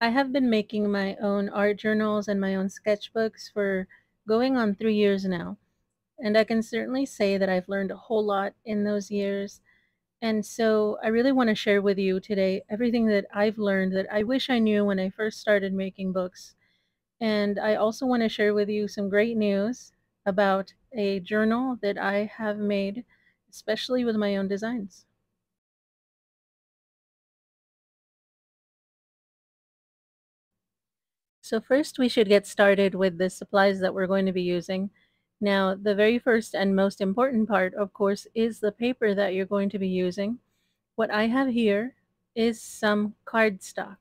I have been making my own art journals and my own sketchbooks for going on three years now. And I can certainly say that I've learned a whole lot in those years. And so I really want to share with you today everything that I've learned that I wish I knew when I first started making books. And I also want to share with you some great news about a journal that I have made, especially with my own designs. So first we should get started with the supplies that we're going to be using. Now, the very first and most important part, of course, is the paper that you're going to be using. What I have here is some cardstock,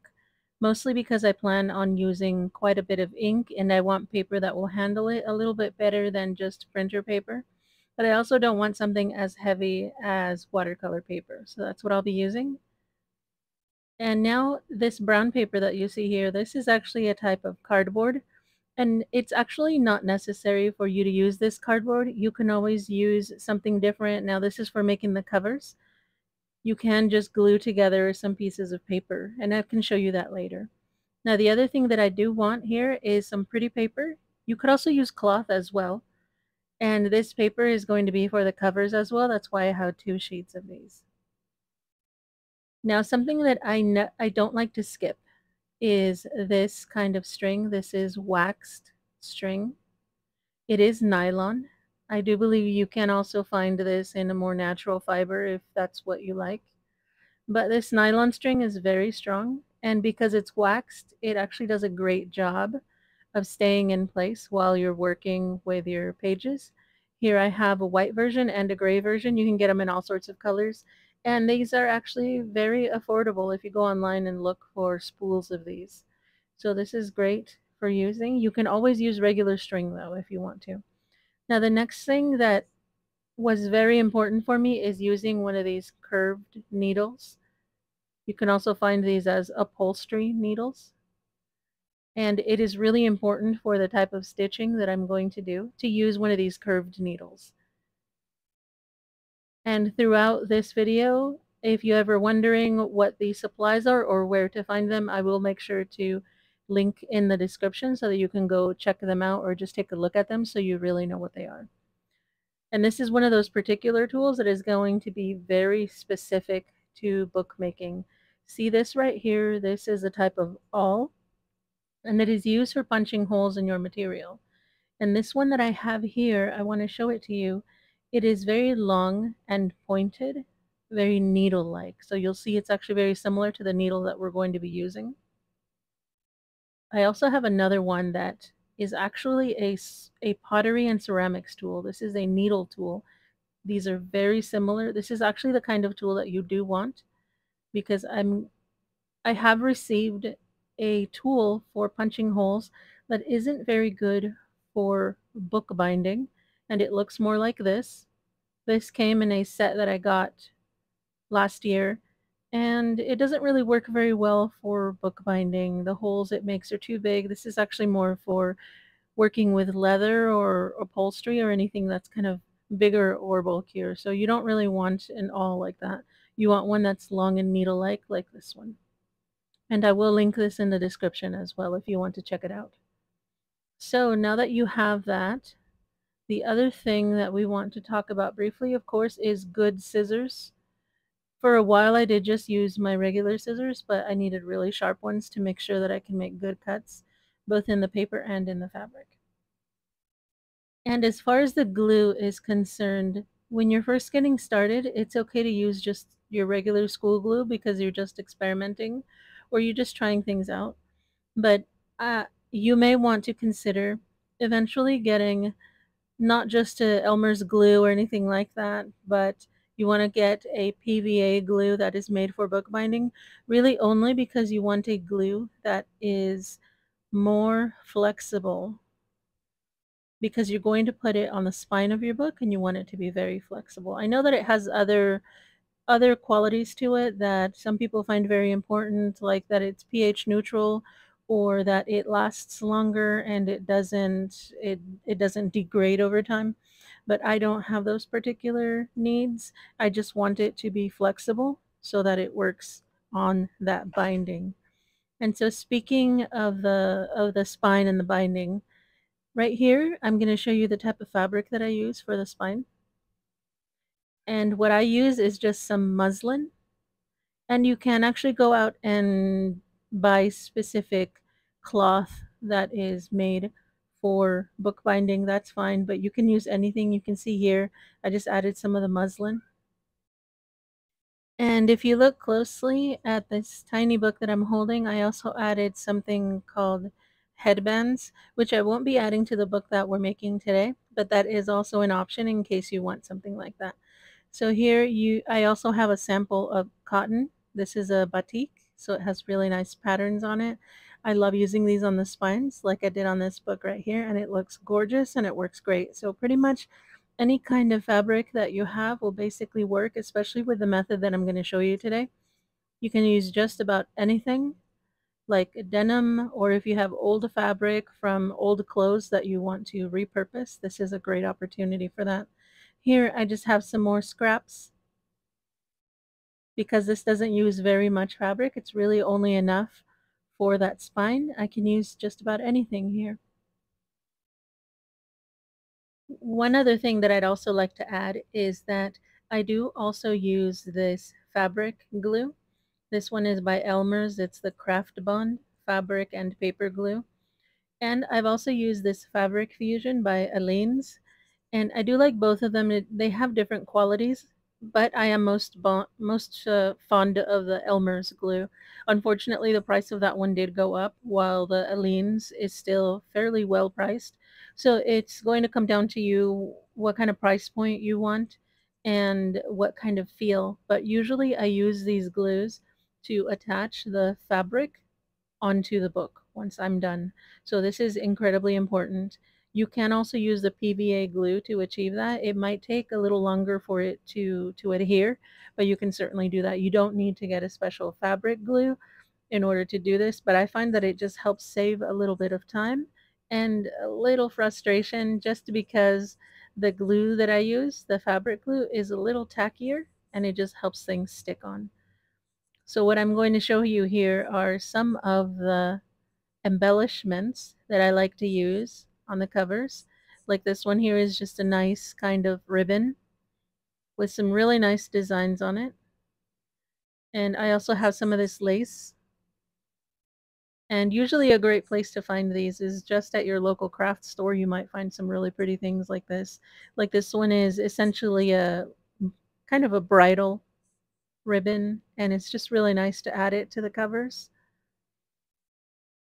mostly because I plan on using quite a bit of ink and I want paper that will handle it a little bit better than just printer paper. But I also don't want something as heavy as watercolor paper. So that's what I'll be using. And now this brown paper that you see here, this is actually a type of cardboard. And it's actually not necessary for you to use this cardboard. You can always use something different. Now this is for making the covers. You can just glue together some pieces of paper and I can show you that later. Now the other thing that I do want here is some pretty paper. You could also use cloth as well. And this paper is going to be for the covers as well. That's why I have two sheets of these. Now, something that I, I don't like to skip is this kind of string. This is waxed string. It is nylon. I do believe you can also find this in a more natural fiber if that's what you like. But this nylon string is very strong. And because it's waxed, it actually does a great job of staying in place while you're working with your pages. Here I have a white version and a gray version. You can get them in all sorts of colors. And these are actually very affordable if you go online and look for spools of these. So this is great for using. You can always use regular string though if you want to. Now the next thing that was very important for me is using one of these curved needles. You can also find these as upholstery needles. And it is really important for the type of stitching that I'm going to do to use one of these curved needles. And throughout this video, if you're ever wondering what these supplies are or where to find them, I will make sure to link in the description so that you can go check them out or just take a look at them so you really know what they are. And this is one of those particular tools that is going to be very specific to bookmaking. See this right here? This is a type of awl and it is used for punching holes in your material. And this one that I have here, I want to show it to you. It is very long and pointed, very needle-like. So you'll see it's actually very similar to the needle that we're going to be using. I also have another one that is actually a, a pottery and ceramics tool. This is a needle tool. These are very similar. This is actually the kind of tool that you do want because I'm I have received a tool for punching holes that isn't very good for bookbinding and it looks more like this. This came in a set that I got last year and it doesn't really work very well for bookbinding. The holes it makes are too big. This is actually more for working with leather or upholstery or anything that's kind of bigger or bulkier. So you don't really want an awl like that. You want one that's long and needle-like, like this one. And I will link this in the description as well if you want to check it out. So now that you have that, the other thing that we want to talk about briefly, of course, is good scissors. For a while, I did just use my regular scissors, but I needed really sharp ones to make sure that I can make good cuts, both in the paper and in the fabric. And as far as the glue is concerned, when you're first getting started, it's okay to use just your regular school glue because you're just experimenting or you're just trying things out. But uh, you may want to consider eventually getting not just a Elmer's glue or anything like that, but you want to get a PVA glue that is made for bookbinding, really only because you want a glue that is more flexible because you're going to put it on the spine of your book and you want it to be very flexible. I know that it has other other qualities to it that some people find very important, like that it's pH neutral or that it lasts longer and it doesn't it it doesn't degrade over time but I don't have those particular needs I just want it to be flexible so that it works on that binding And so speaking of the of the spine and the binding, right here, I'm going to show you the type of fabric that I use for the spine. And what I use is just some muslin. And you can actually go out and buy specific cloth that is made for bookbinding. That's fine, but you can use anything you can see here. I just added some of the muslin. And if you look closely at this tiny book that I'm holding, I also added something called headbands, which I won't be adding to the book that we're making today, but that is also an option in case you want something like that. So here you, I also have a sample of cotton. This is a batik, so it has really nice patterns on it. I love using these on the spines like I did on this book right here, and it looks gorgeous and it works great. So pretty much any kind of fabric that you have will basically work, especially with the method that I'm going to show you today. You can use just about anything like denim or if you have old fabric from old clothes that you want to repurpose, this is a great opportunity for that. Here I just have some more scraps because this doesn't use very much fabric. It's really only enough for that spine. I can use just about anything here. One other thing that I'd also like to add is that I do also use this fabric glue. This one is by Elmer's. It's the Craft Bond fabric and paper glue. And I've also used this Fabric Fusion by Aleene's. And I do like both of them. They have different qualities but I am most most uh, fond of the Elmer's glue. Unfortunately, the price of that one did go up, while the Aleene's is still fairly well priced. So it's going to come down to you what kind of price point you want and what kind of feel. But usually I use these glues to attach the fabric onto the book once I'm done. So this is incredibly important. You can also use the PVA glue to achieve that. It might take a little longer for it to, to adhere, but you can certainly do that. You don't need to get a special fabric glue in order to do this, but I find that it just helps save a little bit of time and a little frustration just because the glue that I use, the fabric glue, is a little tackier and it just helps things stick on. So what I'm going to show you here are some of the embellishments that I like to use on the covers. Like this one here is just a nice kind of ribbon with some really nice designs on it. And I also have some of this lace. And usually a great place to find these is just at your local craft store. You might find some really pretty things like this. Like this one is essentially a kind of a bridal ribbon and it's just really nice to add it to the covers.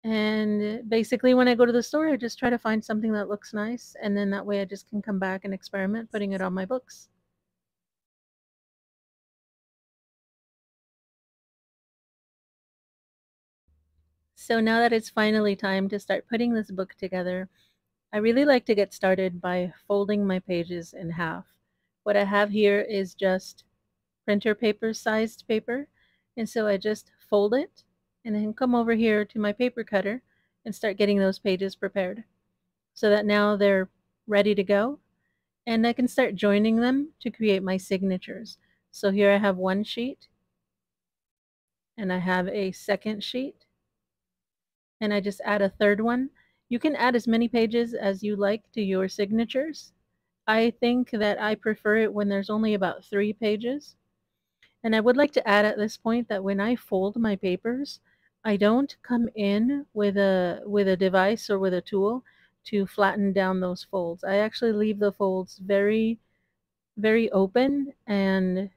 And basically, when I go to the store, I just try to find something that looks nice. And then that way I just can come back and experiment putting it on my books. So now that it's finally time to start putting this book together, I really like to get started by folding my pages in half. What I have here is just printer paper sized paper. And so I just fold it and then come over here to my paper cutter and start getting those pages prepared so that now they're ready to go and I can start joining them to create my signatures. So here I have one sheet and I have a second sheet and I just add a third one. You can add as many pages as you like to your signatures. I think that I prefer it when there's only about three pages. And I would like to add at this point that when I fold my papers, I don't come in with a with a device or with a tool to flatten down those folds. I actually leave the folds very very open and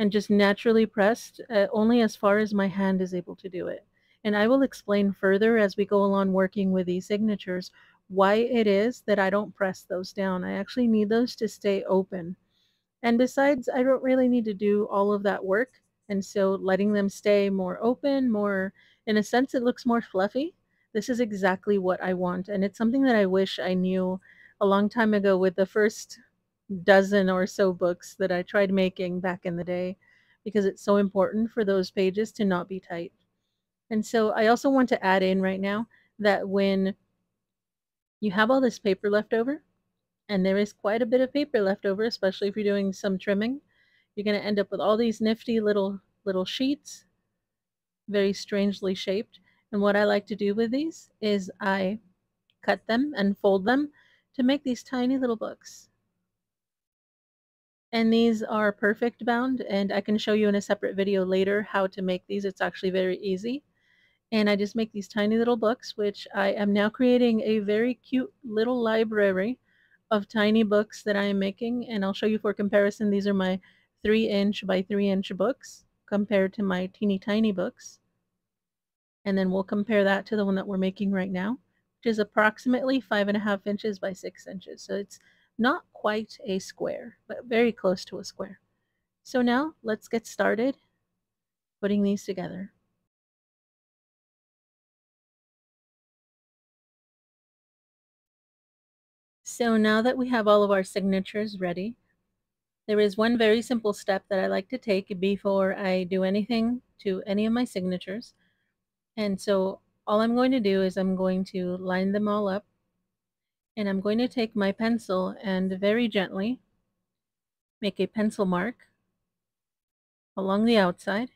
and just naturally pressed uh, only as far as my hand is able to do it. And I will explain further as we go along working with these signatures why it is that I don't press those down. I actually need those to stay open. And besides, I don't really need to do all of that work and so letting them stay more open, more, in a sense, it looks more fluffy. This is exactly what I want. And it's something that I wish I knew a long time ago with the first dozen or so books that I tried making back in the day because it's so important for those pages to not be tight. And so I also want to add in right now that when you have all this paper left over, and there is quite a bit of paper left over, especially if you're doing some trimming, you're going to end up with all these nifty little little sheets very strangely shaped. And what I like to do with these is I cut them and fold them to make these tiny little books. And these are perfect bound, and I can show you in a separate video later how to make these. It's actually very easy. And I just make these tiny little books, which I am now creating a very cute little library of tiny books that I am making. And I'll show you for comparison. These are my three inch by three inch books compared to my teeny tiny books. And then we'll compare that to the one that we're making right now, which is approximately five and a half inches by six inches. So it's not quite a square, but very close to a square. So now let's get started putting these together. So now that we have all of our signatures ready, there is one very simple step that I like to take before I do anything to any of my signatures. And so all I'm going to do is I'm going to line them all up and I'm going to take my pencil and very gently make a pencil mark along the outside.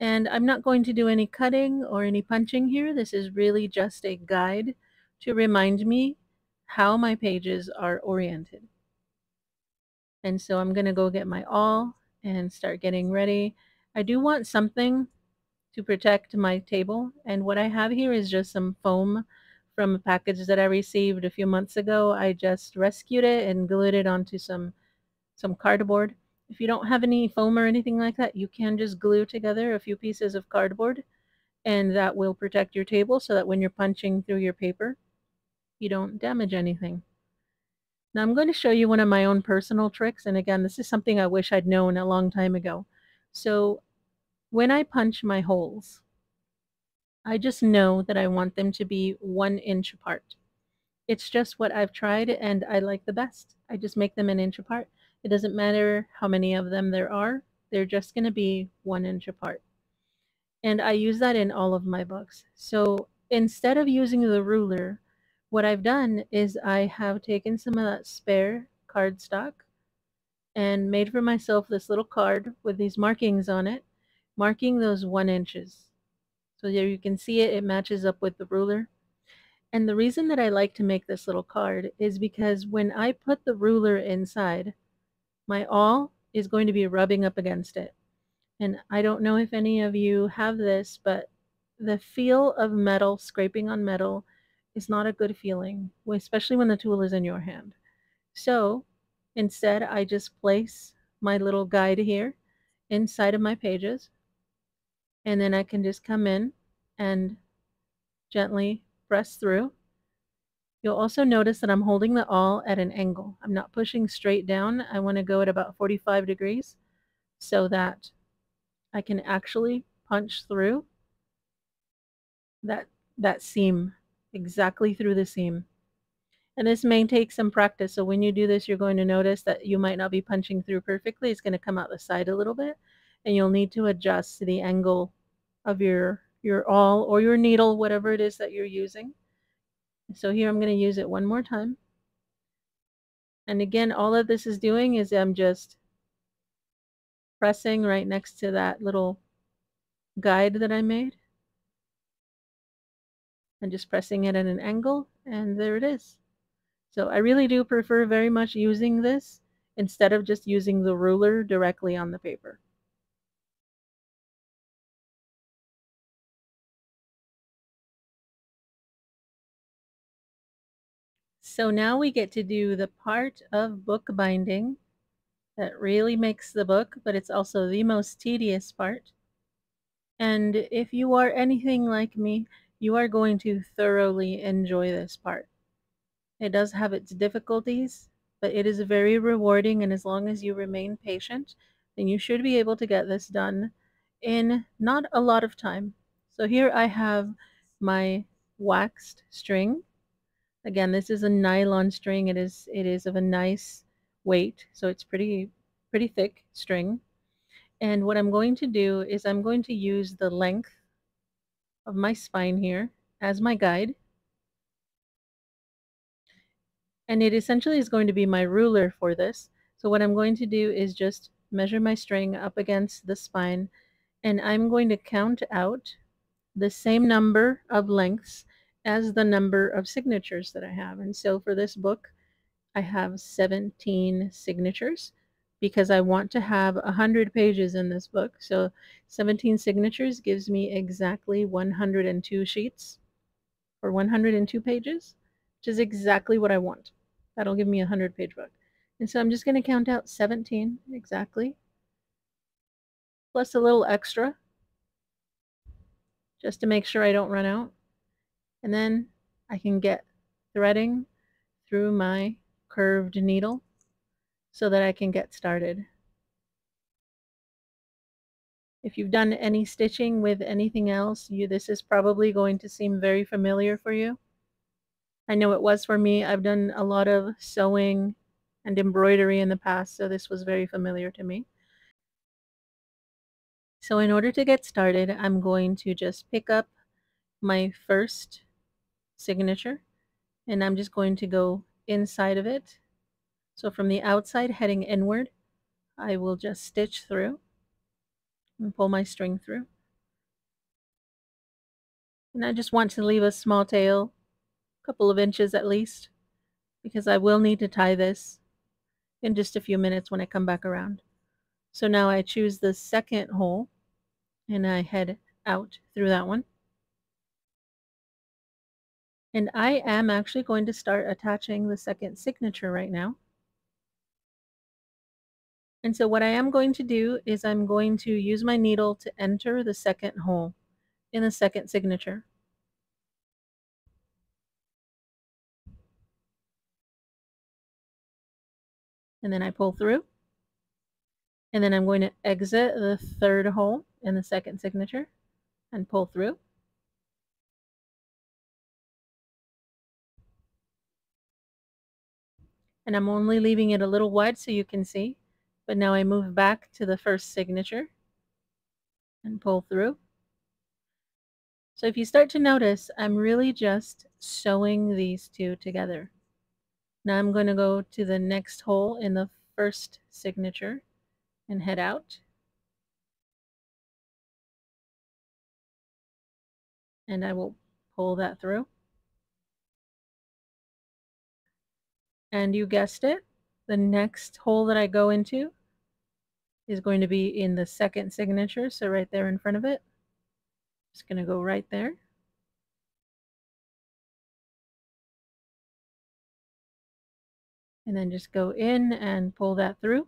And I'm not going to do any cutting or any punching here. This is really just a guide to remind me how my pages are oriented. And so I'm going to go get my awl and start getting ready. I do want something to protect my table. And what I have here is just some foam from a package that I received a few months ago. I just rescued it and glued it onto some some cardboard. If you don't have any foam or anything like that, you can just glue together a few pieces of cardboard and that will protect your table so that when you're punching through your paper, you don't damage anything. Now I'm going to show you one of my own personal tricks. And again, this is something I wish I'd known a long time ago. So when I punch my holes, I just know that I want them to be one inch apart. It's just what I've tried and I like the best. I just make them an inch apart. It doesn't matter how many of them there are. They're just going to be one inch apart. And I use that in all of my books. So instead of using the ruler, what I've done is I have taken some of that spare cardstock and made for myself this little card with these markings on it, marking those one inches. So there you can see it, it matches up with the ruler. And the reason that I like to make this little card is because when I put the ruler inside, my awl is going to be rubbing up against it. And I don't know if any of you have this, but the feel of metal scraping on metal is not a good feeling, especially when the tool is in your hand. So instead, I just place my little guide here inside of my pages and then I can just come in and gently press through. You'll also notice that I'm holding the awl at an angle. I'm not pushing straight down. I want to go at about 45 degrees so that I can actually punch through that, that seam, exactly through the seam. And this may take some practice. So when you do this, you're going to notice that you might not be punching through perfectly. It's going to come out the side a little bit. And you'll need to adjust the angle of your, your awl or your needle, whatever it is that you're using. So here I'm going to use it one more time. And again, all of this is doing is I'm just pressing right next to that little guide that I made. And just pressing it at an angle, and there it is. So I really do prefer very much using this instead of just using the ruler directly on the paper. So now we get to do the part of book binding that really makes the book, but it's also the most tedious part. And if you are anything like me, you are going to thoroughly enjoy this part. It does have its difficulties, but it is very rewarding, and as long as you remain patient, then you should be able to get this done in not a lot of time. So here I have my waxed string Again, this is a nylon string. It is it is of a nice weight, so it's pretty pretty thick string. And what I'm going to do is I'm going to use the length of my spine here as my guide. And it essentially is going to be my ruler for this. So what I'm going to do is just measure my string up against the spine And I'm going to count out the same number of lengths as the number of signatures that I have. And so for this book, I have 17 signatures because I want to have 100 pages in this book. So 17 signatures gives me exactly 102 sheets or 102 pages, which is exactly what I want. That'll give me a 100 page book. And so I'm just going to count out 17 exactly, plus a little extra, just to make sure I don't run out. And then I can get threading through my curved needle so that I can get started. If you've done any stitching with anything else, you this is probably going to seem very familiar for you. I know it was for me. I've done a lot of sewing and embroidery in the past, so this was very familiar to me. So in order to get started, I'm going to just pick up my first signature and I'm just going to go inside of it. So from the outside heading inward, I will just stitch through and pull my string through. And I just want to leave a small tail, a couple of inches at least, because I will need to tie this in just a few minutes when I come back around. So now I choose the second hole and I head out through that one. And I am actually going to start attaching the second signature right now. And so what I am going to do is I'm going to use my needle to enter the second hole in the second signature. And then I pull through. And then I'm going to exit the third hole in the second signature and pull through. And I'm only leaving it a little wide so you can see. But now I move back to the first signature and pull through. So if you start to notice, I'm really just sewing these two together. Now I'm going to go to the next hole in the first signature and head out. And I will pull that through. And you guessed it, the next hole that I go into is going to be in the second signature, so right there in front of it. Just going to go right there. And then just go in and pull that through.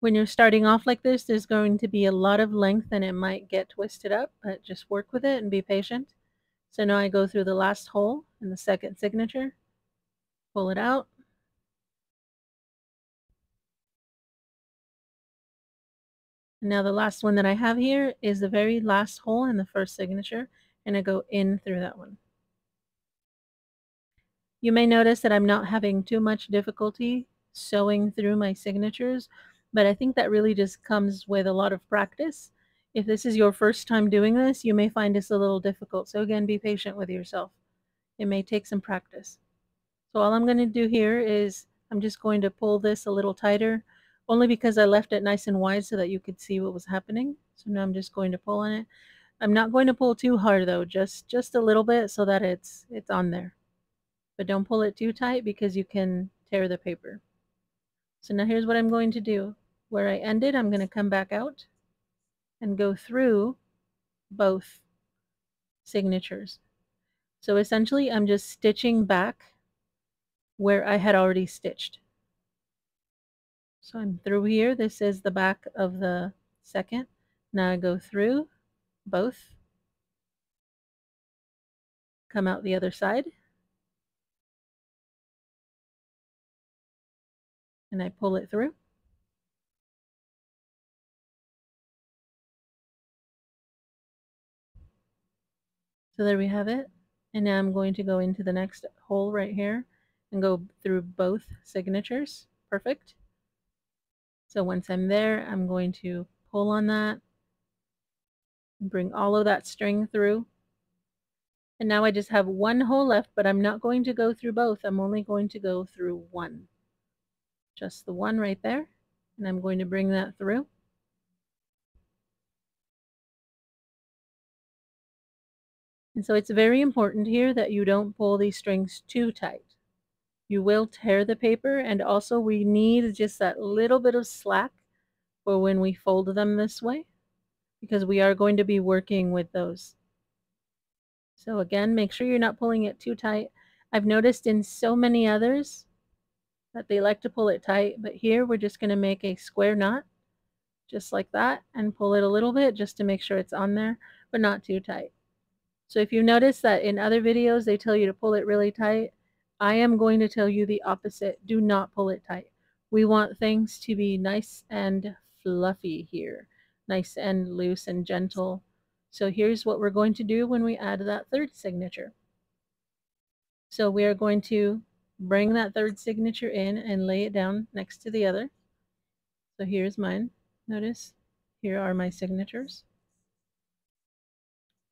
When you're starting off like this, there's going to be a lot of length and it might get twisted up, but just work with it and be patient. So now I go through the last hole in the second signature, pull it out, Now the last one that I have here is the very last hole in the first signature and I go in through that one. You may notice that I'm not having too much difficulty sewing through my signatures, but I think that really just comes with a lot of practice. If this is your first time doing this, you may find this a little difficult. So again, be patient with yourself. It may take some practice. So all I'm going to do here is I'm just going to pull this a little tighter only because I left it nice and wide so that you could see what was happening. So now I'm just going to pull on it. I'm not going to pull too hard though, just just a little bit so that it's it's on there. But don't pull it too tight because you can tear the paper. So now here's what I'm going to do. Where I ended, I'm going to come back out and go through both signatures. So essentially I'm just stitching back where I had already stitched. So I'm through here. This is the back of the second. Now I go through both. Come out the other side. And I pull it through. So there we have it. And now I'm going to go into the next hole right here and go through both signatures. Perfect. So once I'm there, I'm going to pull on that, bring all of that string through. And now I just have one hole left, but I'm not going to go through both. I'm only going to go through one, just the one right there. And I'm going to bring that through. And so it's very important here that you don't pull these strings too tight. You will tear the paper and also we need just that little bit of slack for when we fold them this way because we are going to be working with those. So again, make sure you're not pulling it too tight. I've noticed in so many others that they like to pull it tight, but here we're just going to make a square knot just like that and pull it a little bit just to make sure it's on there, but not too tight. So if you notice that in other videos they tell you to pull it really tight, I am going to tell you the opposite. Do not pull it tight. We want things to be nice and fluffy here. Nice and loose and gentle. So here's what we're going to do when we add that third signature. So we are going to bring that third signature in and lay it down next to the other. So here's mine. Notice here are my signatures.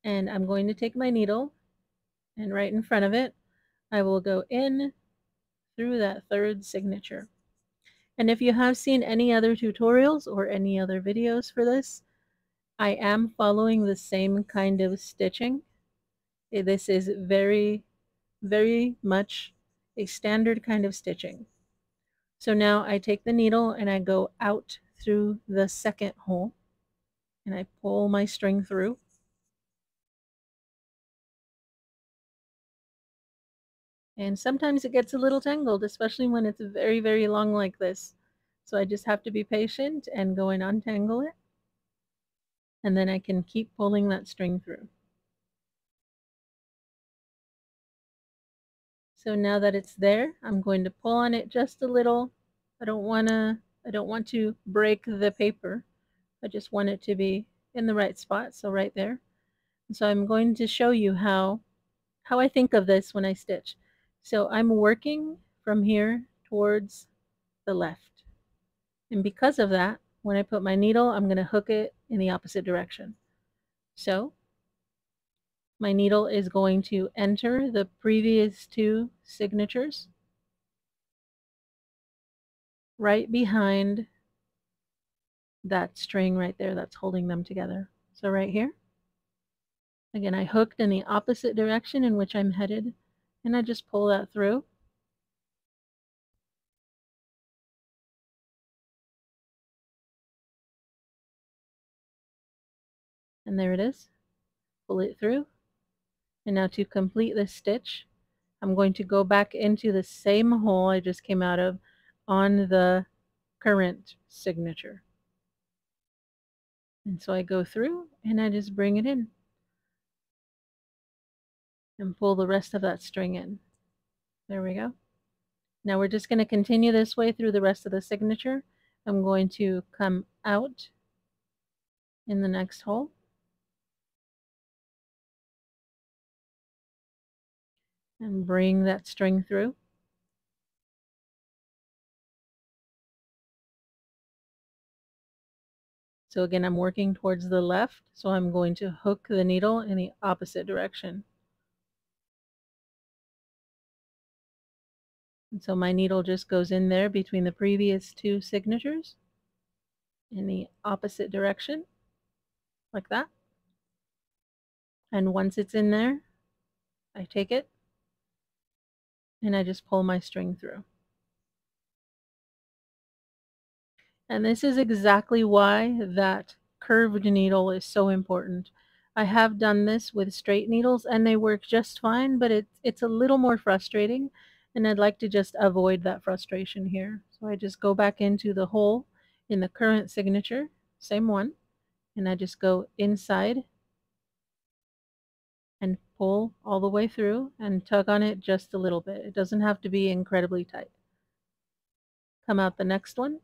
And I'm going to take my needle and right in front of it, I will go in through that third signature. And if you have seen any other tutorials or any other videos for this, I am following the same kind of stitching. Eh, this is very, very much a standard kind of stitching. So now I take the needle and I go out through the second hole and I pull my string through. And sometimes it gets a little tangled, especially when it's very, very long like this. So I just have to be patient and go and untangle it. And then I can keep pulling that string through. So now that it's there, I'm going to pull on it just a little. I don't want to I don't want to break the paper. I just want it to be in the right spot, so right there. So I'm going to show you how how I think of this when I stitch. So I'm working from here towards the left. And because of that, when I put my needle, I'm going to hook it in the opposite direction. So my needle is going to enter the previous two signatures right behind that string right there that's holding them together. So right here, again, I hooked in the opposite direction in which I'm headed and I just pull that through. And there it is. Pull it through. And now to complete this stitch, I'm going to go back into the same hole I just came out of on the current signature. And so I go through and I just bring it in and pull the rest of that string in. There we go. Now we're just going to continue this way through the rest of the signature. I'm going to come out in the next hole. And bring that string through. So again, I'm working towards the left, so I'm going to hook the needle in the opposite direction. And so my needle just goes in there between the previous two signatures in the opposite direction, like that. And once it's in there, I take it and I just pull my string through. And this is exactly why that curved needle is so important. I have done this with straight needles and they work just fine, but it, it's a little more frustrating and I'd like to just avoid that frustration here. So I just go back into the hole in the current signature, same one, and I just go inside and pull all the way through and tug on it just a little bit. It doesn't have to be incredibly tight. Come out the next one.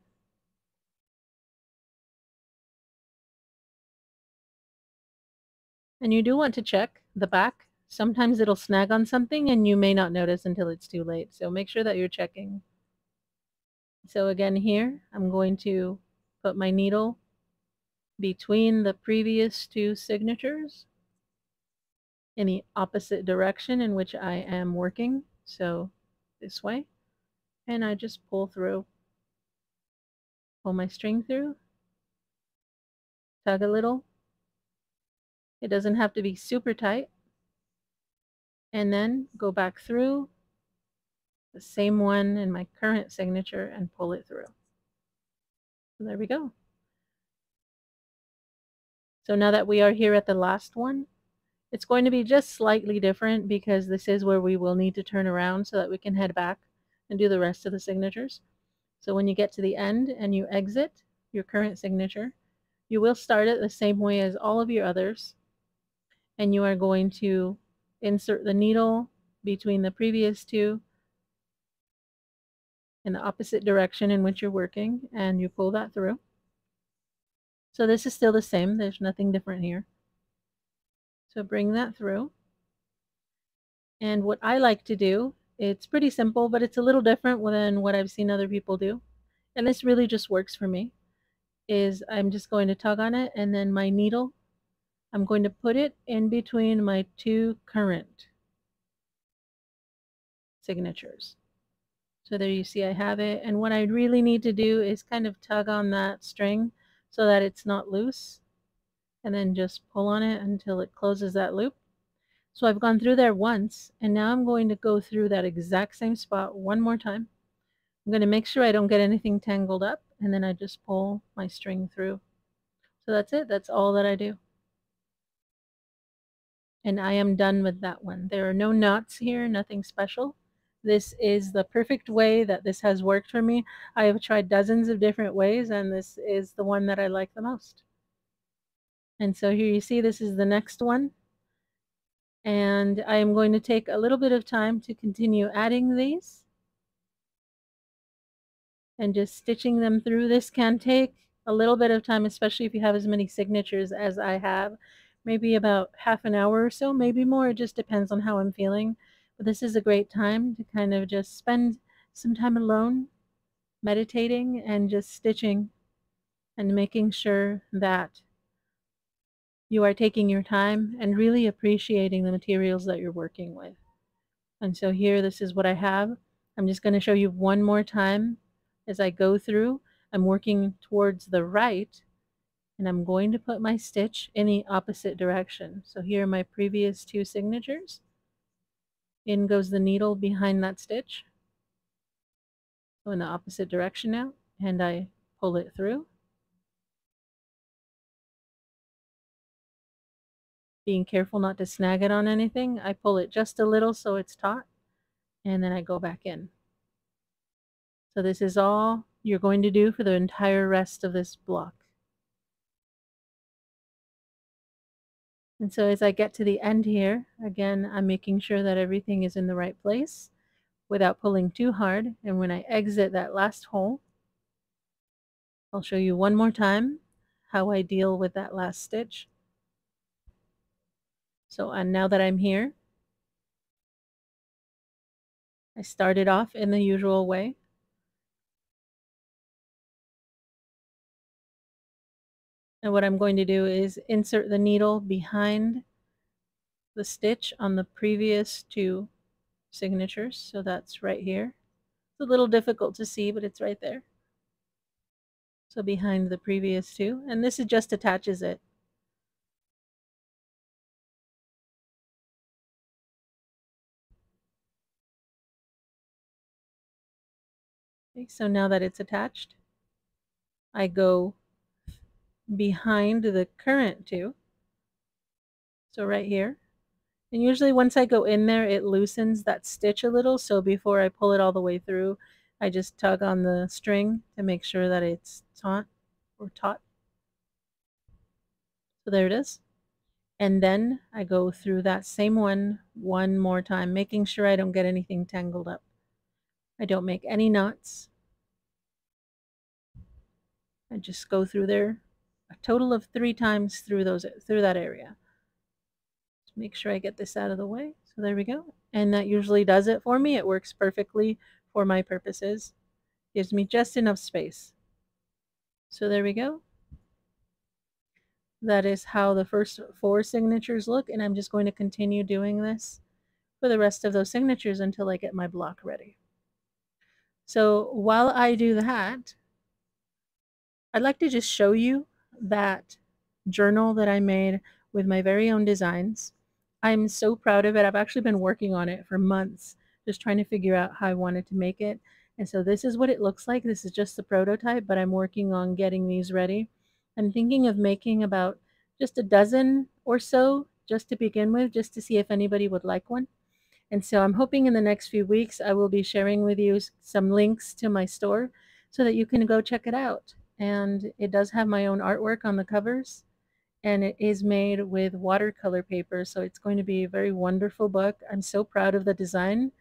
And you do want to check the back Sometimes it'll snag on something and you may not notice until it's too late. So make sure that you're checking. So again here, I'm going to put my needle between the previous two signatures in the opposite direction in which I am working. So this way. And I just pull through. Pull my string through. Tug a little. It doesn't have to be super tight and then go back through the same one in my current signature and pull it through. So there we go. So now that we are here at the last one, it's going to be just slightly different because this is where we will need to turn around so that we can head back and do the rest of the signatures. So when you get to the end and you exit your current signature, you will start it the same way as all of your others. And you are going to insert the needle between the previous two in the opposite direction in which you're working and you pull that through. So this is still the same. There's nothing different here. So bring that through. And what I like to do, it's pretty simple, but it's a little different than what I've seen other people do. And this really just works for me, is I'm just going to tug on it and then my needle, I'm going to put it in between my two current signatures. So there you see I have it. And what I really need to do is kind of tug on that string so that it's not loose. And then just pull on it until it closes that loop. So I've gone through there once, and now I'm going to go through that exact same spot one more time. I'm going to make sure I don't get anything tangled up, and then I just pull my string through. So that's it. That's all that I do. And I am done with that one. There are no knots here, nothing special. This is the perfect way that this has worked for me. I have tried dozens of different ways, and this is the one that I like the most. And so here you see this is the next one. And I am going to take a little bit of time to continue adding these and just stitching them through. This can take a little bit of time, especially if you have as many signatures as I have. Maybe about half an hour or so, maybe more. It just depends on how I'm feeling. But this is a great time to kind of just spend some time alone, meditating and just stitching and making sure that you are taking your time and really appreciating the materials that you're working with. And so here, this is what I have. I'm just going to show you one more time as I go through. I'm working towards the right and I'm going to put my stitch in the opposite direction. So here are my previous two signatures. In goes the needle behind that stitch. Go in the opposite direction now, and I pull it through. Being careful not to snag it on anything, I pull it just a little so it's taut, and then I go back in. So this is all you're going to do for the entire rest of this block. And so as I get to the end here, again, I'm making sure that everything is in the right place without pulling too hard. And when I exit that last hole, I'll show you one more time how I deal with that last stitch. So and now that I'm here, I started off in the usual way. And what I'm going to do is insert the needle behind the stitch on the previous two signatures. So that's right here. It's a little difficult to see, but it's right there. So behind the previous two. And this just attaches it. Okay, so now that it's attached, I go behind the current two. So right here. And usually once I go in there, it loosens that stitch a little. So before I pull it all the way through, I just tug on the string to make sure that it's taut or taut. So there it is. And then I go through that same one one more time, making sure I don't get anything tangled up. I don't make any knots. I just go through there total of three times through those through that area. Just make sure I get this out of the way. So there we go. And that usually does it for me. It works perfectly for my purposes. Gives me just enough space. So there we go. That is how the first four signatures look. And I'm just going to continue doing this for the rest of those signatures until I get my block ready. So while I do that, I'd like to just show you that journal that I made with my very own designs. I'm so proud of it. I've actually been working on it for months, just trying to figure out how I wanted to make it. And so this is what it looks like. This is just the prototype, but I'm working on getting these ready. I'm thinking of making about just a dozen or so just to begin with, just to see if anybody would like one. And so I'm hoping in the next few weeks I will be sharing with you some links to my store so that you can go check it out. And it does have my own artwork on the covers and it is made with watercolor paper. So it's going to be a very wonderful book. I'm so proud of the design.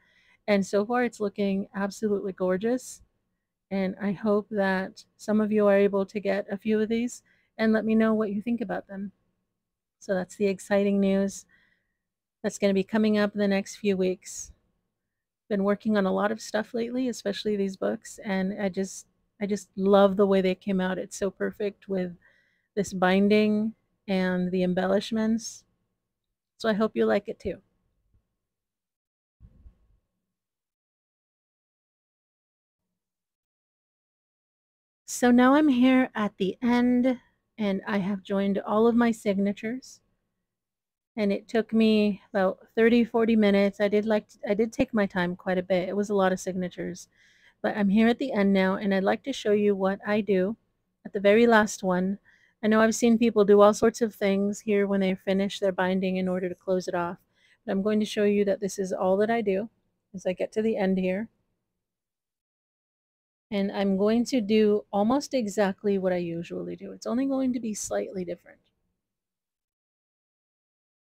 And so far it's looking absolutely gorgeous. And I hope that some of you are able to get a few of these and let me know what you think about them. So that's the exciting news that's going to be coming up in the next few weeks. Been working on a lot of stuff lately, especially these books, and I just I just love the way they came out. It's so perfect with this binding and the embellishments. So I hope you like it too. So now I'm here at the end and I have joined all of my signatures and it took me about 30 40 minutes i did like i did take my time quite a bit it was a lot of signatures but i'm here at the end now and i'd like to show you what i do at the very last one. I know i've seen people do all sorts of things here when they finish their binding in order to close it off but i'm going to show you that this is all that i do as i get to the end here. And i'm going to do almost exactly what i usually do. It's only going to be slightly different.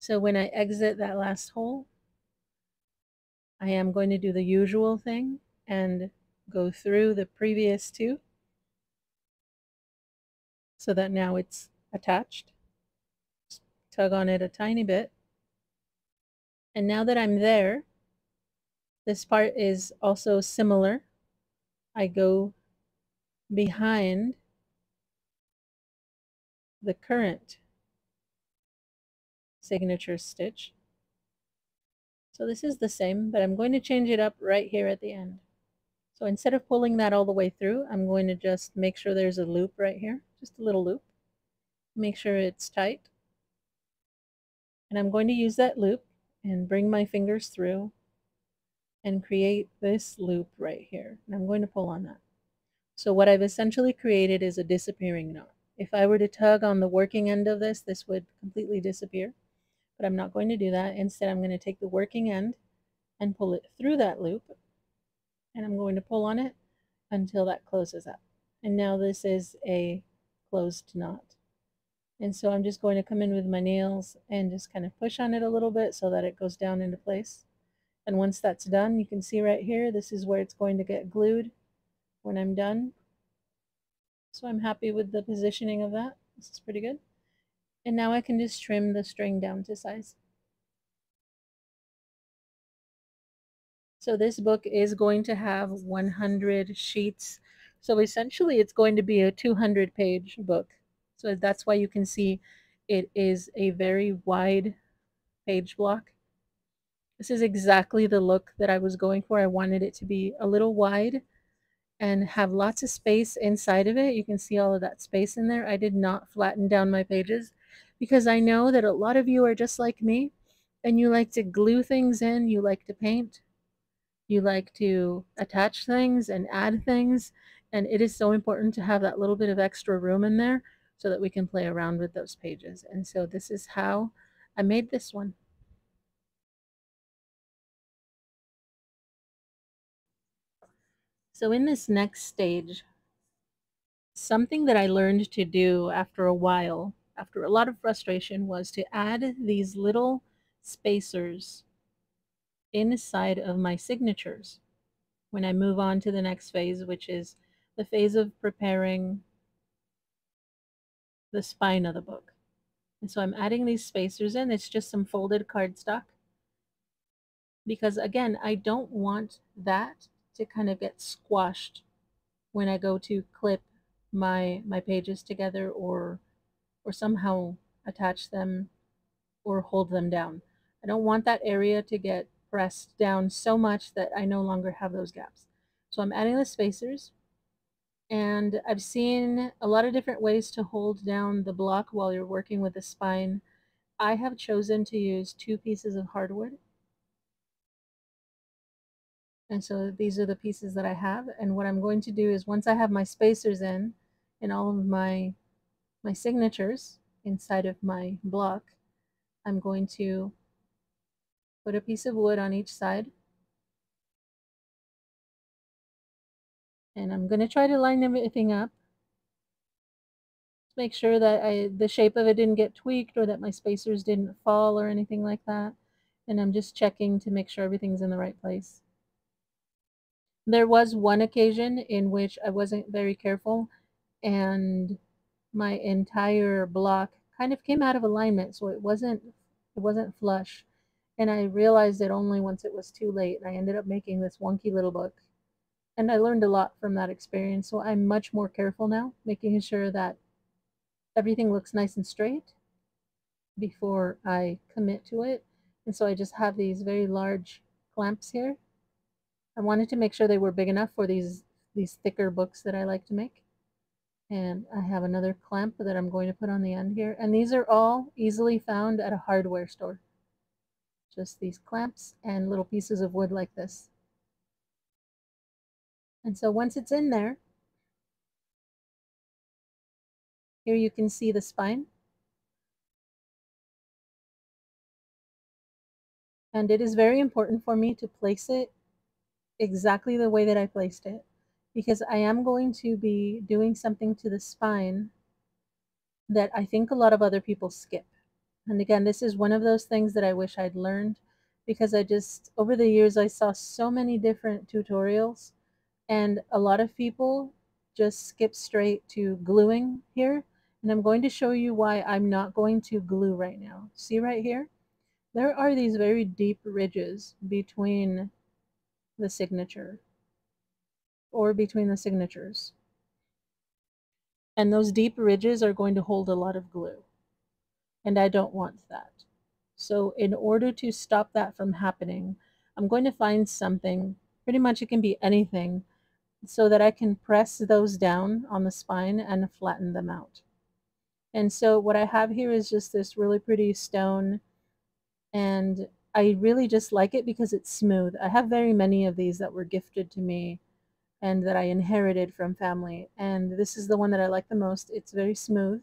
So when I exit that last hole, I am going to do the usual thing and go through the previous two so that now it's attached. Just tug on it a tiny bit. And now that I'm there, this part is also similar. I go behind the current signature stitch. So this is the same, but I'm going to change it up right here at the end. So instead of pulling that all the way through, I'm going to just make sure there's a loop right here, just a little loop. Make sure it's tight. And I'm going to use that loop and bring my fingers through and create this loop right here. And I'm going to pull on that. So what I've essentially created is a disappearing knot. If I were to tug on the working end of this, this would completely disappear but I'm not going to do that. Instead, I'm going to take the working end and pull it through that loop and I'm going to pull on it until that closes up. And now this is a closed knot. And so I'm just going to come in with my nails and just kind of push on it a little bit so that it goes down into place. And once that's done, you can see right here, this is where it's going to get glued when I'm done. So I'm happy with the positioning of that. This is pretty good. And now I can just trim the string down to size. So this book is going to have 100 sheets. So essentially it's going to be a 200 page book. So that's why you can see it is a very wide page block. This is exactly the look that I was going for. I wanted it to be a little wide and have lots of space inside of it. You can see all of that space in there. I did not flatten down my pages because I know that a lot of you are just like me and you like to glue things in, you like to paint, you like to attach things and add things. And it is so important to have that little bit of extra room in there so that we can play around with those pages. And so this is how I made this one. So in this next stage, something that I learned to do after a while after a lot of frustration was to add these little spacers inside of my signatures when I move on to the next phase, which is the phase of preparing the spine of the book. And so I'm adding these spacers in. It's just some folded cardstock. Because again, I don't want that to kind of get squashed when I go to clip my my pages together or or somehow attach them or hold them down. I don't want that area to get pressed down so much that I no longer have those gaps. So I'm adding the spacers and I've seen a lot of different ways to hold down the block while you're working with the spine. I have chosen to use two pieces of hardwood. And so these are the pieces that I have. And what I'm going to do is once I have my spacers in and all of my, my signatures inside of my block, I'm going to put a piece of wood on each side. And I'm going to try to line everything up make sure that I the shape of it didn't get tweaked or that my spacers didn't fall or anything like that. And I'm just checking to make sure everything's in the right place. There was one occasion in which I wasn't very careful and my entire block kind of came out of alignment so it wasn't it wasn't flush and I realized it only once it was too late I ended up making this wonky little book and I learned a lot from that experience so I'm much more careful now making sure that everything looks nice and straight before I commit to it. And so I just have these very large clamps here. I wanted to make sure they were big enough for these, these thicker books that I like to make. And I have another clamp that I'm going to put on the end here. And these are all easily found at a hardware store. Just these clamps and little pieces of wood like this. And so once it's in there, Here you can see the spine. And it is very important for me to place it exactly the way that I placed it because I am going to be doing something to the spine that I think a lot of other people skip. And again, this is one of those things that I wish I'd learned because I just, over the years, I saw so many different tutorials and a lot of people just skip straight to gluing here and I'm going to show you why I'm not going to glue right now. See right here? There are these very deep ridges between the signature or between the signatures. And those deep ridges are going to hold a lot of glue. And I don't want that. So in order to stop that from happening, I'm going to find something, pretty much it can be anything, so that I can press those down on the spine and flatten them out. And so what I have here is just this really pretty stone. And I really just like it because it's smooth. I have very many of these that were gifted to me and that I inherited from family. And this is the one that I like the most. It's very smooth.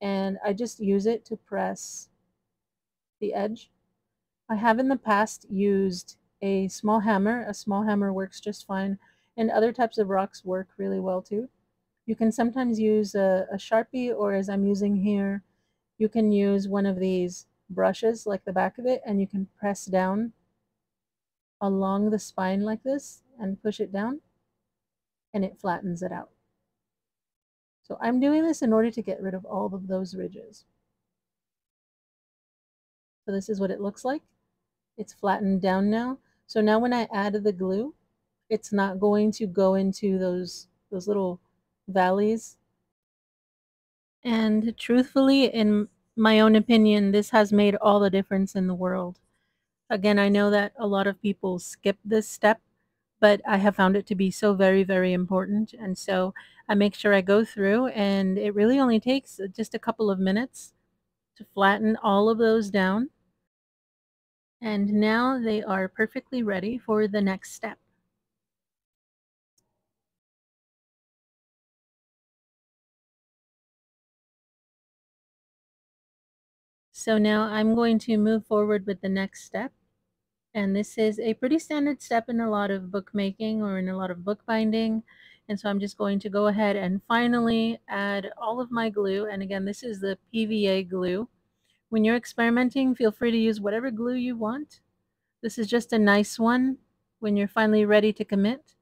And I just use it to press the edge. I have in the past used a small hammer. A small hammer works just fine. And other types of rocks work really well too. You can sometimes use a, a Sharpie or as I'm using here, you can use one of these brushes like the back of it and you can press down along the spine like this and push it down and it flattens it out. So I'm doing this in order to get rid of all of those ridges. So this is what it looks like. It's flattened down now. So now when I add the glue, it's not going to go into those, those little valleys. And truthfully, in my own opinion, this has made all the difference in the world. Again, I know that a lot of people skip this step, but I have found it to be so very, very important. And so I make sure I go through, and it really only takes uh, just a couple of minutes to flatten all of those down. And now they are perfectly ready for the next step. So now I'm going to move forward with the next step. And this is a pretty standard step in a lot of bookmaking or in a lot of bookbinding. And so I'm just going to go ahead and finally add all of my glue. And again, this is the PVA glue. When you're experimenting, feel free to use whatever glue you want. This is just a nice one when you're finally ready to commit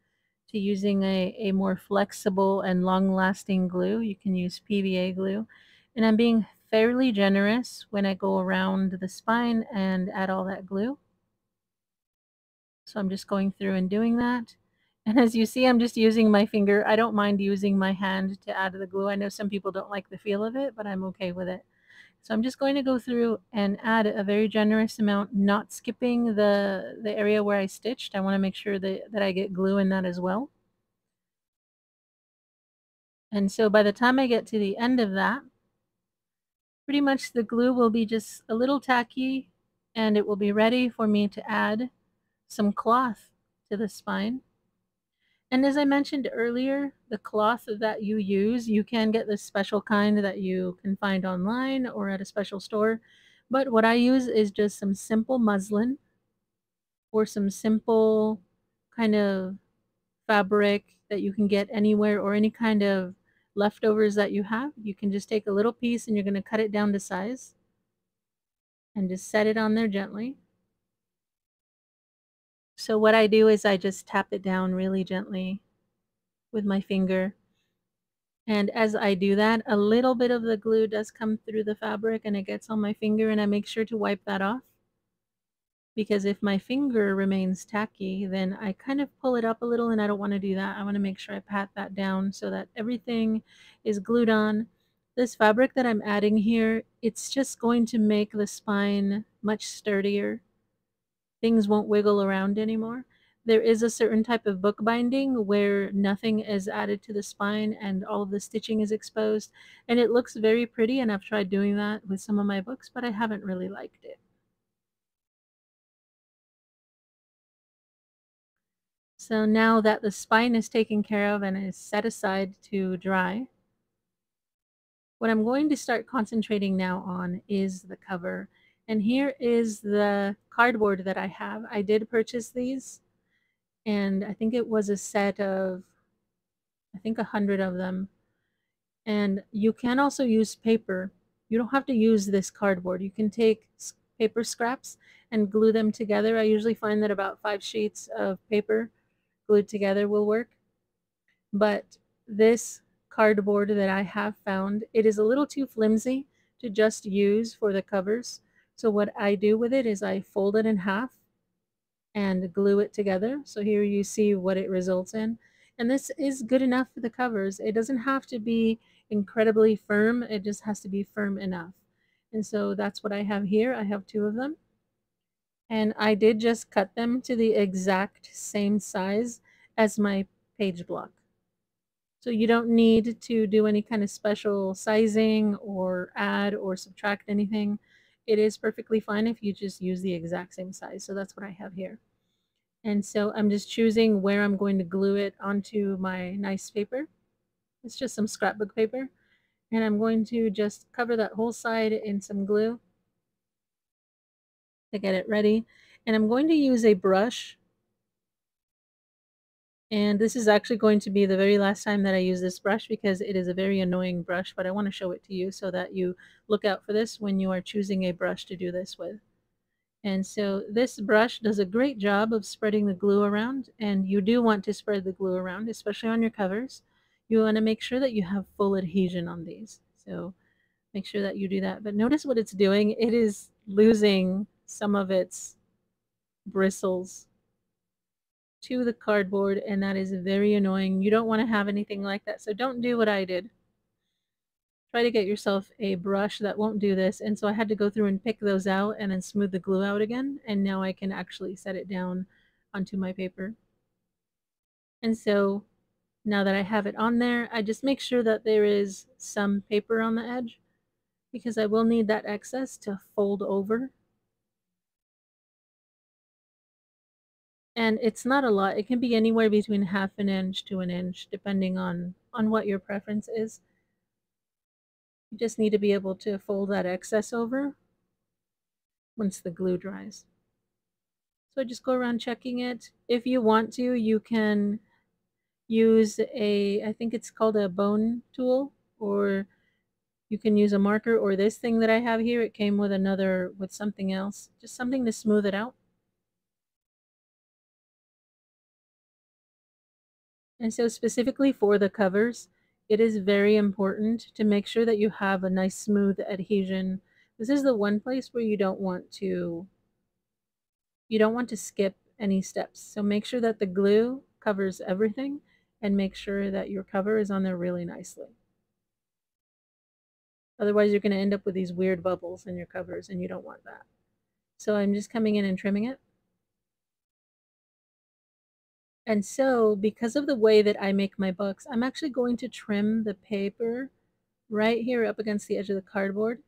to using a, a more flexible and long-lasting glue. You can use PVA glue. And I'm being fairly generous when I go around the spine and add all that glue. So I'm just going through and doing that. And as you see, I'm just using my finger. I don't mind using my hand to add the glue. I know some people don't like the feel of it, but I'm okay with it. So I'm just going to go through and add a very generous amount, not skipping the, the area where I stitched. I want to make sure that, that I get glue in that as well. And so by the time I get to the end of that, pretty much the glue will be just a little tacky and it will be ready for me to add some cloth to the spine. And as I mentioned earlier, the cloth that you use, you can get the special kind that you can find online or at a special store. But what I use is just some simple muslin or some simple kind of fabric that you can get anywhere or any kind of leftovers that you have. You can just take a little piece and you're going to cut it down to size and just set it on there gently. So what I do is I just tap it down really gently with my finger. And as I do that, a little bit of the glue does come through the fabric and it gets on my finger and I make sure to wipe that off. Because if my finger remains tacky, then I kind of pull it up a little and I don't want to do that. I want to make sure I pat that down so that everything is glued on. This fabric that I'm adding here, it's just going to make the spine much sturdier things won't wiggle around anymore. There is a certain type of bookbinding where nothing is added to the spine and all of the stitching is exposed. And it looks very pretty, and I've tried doing that with some of my books, but I haven't really liked it. So now that the spine is taken care of and is set aside to dry, what I'm going to start concentrating now on is the cover. And here is the cardboard that I have. I did purchase these and I think it was a set of, I think a hundred of them. And you can also use paper. You don't have to use this cardboard. You can take paper scraps and glue them together. I usually find that about five sheets of paper glued together will work. But this cardboard that I have found, it is a little too flimsy to just use for the covers. So what I do with it is I fold it in half and glue it together. So here you see what it results in. And this is good enough for the covers. It doesn't have to be incredibly firm. It just has to be firm enough. And so that's what I have here. I have two of them. And I did just cut them to the exact same size as my page block. So you don't need to do any kind of special sizing or add or subtract anything it is perfectly fine if you just use the exact same size. So that's what I have here. And so I'm just choosing where I'm going to glue it onto my nice paper. It's just some scrapbook paper. And I'm going to just cover that whole side in some glue to get it ready. And I'm going to use a brush and this is actually going to be the very last time that I use this brush because it is a very annoying brush, but I want to show it to you so that you look out for this when you are choosing a brush to do this with. And so this brush does a great job of spreading the glue around, and you do want to spread the glue around, especially on your covers. You want to make sure that you have full adhesion on these. So make sure that you do that. But notice what it's doing. It is losing some of its bristles to the cardboard and that is very annoying. You don't want to have anything like that. So don't do what I did. Try to get yourself a brush that won't do this. And so I had to go through and pick those out and then smooth the glue out again. And now I can actually set it down onto my paper. And so now that I have it on there, I just make sure that there is some paper on the edge because I will need that excess to fold over and it's not a lot. It can be anywhere between half an inch to an inch, depending on, on what your preference is. You just need to be able to fold that excess over once the glue dries. So I just go around checking it. If you want to, you can use a, I think it's called a bone tool, or you can use a marker, or this thing that I have here, it came with another, with something else, just something to smooth it out. And so specifically for the covers, it is very important to make sure that you have a nice smooth adhesion. This is the one place where you don't want to you don't want to skip any steps. So make sure that the glue covers everything and make sure that your cover is on there really nicely. Otherwise you're going to end up with these weird bubbles in your covers and you don't want that. So I'm just coming in and trimming it. And so because of the way that I make my books, I'm actually going to trim the paper right here up against the edge of the cardboard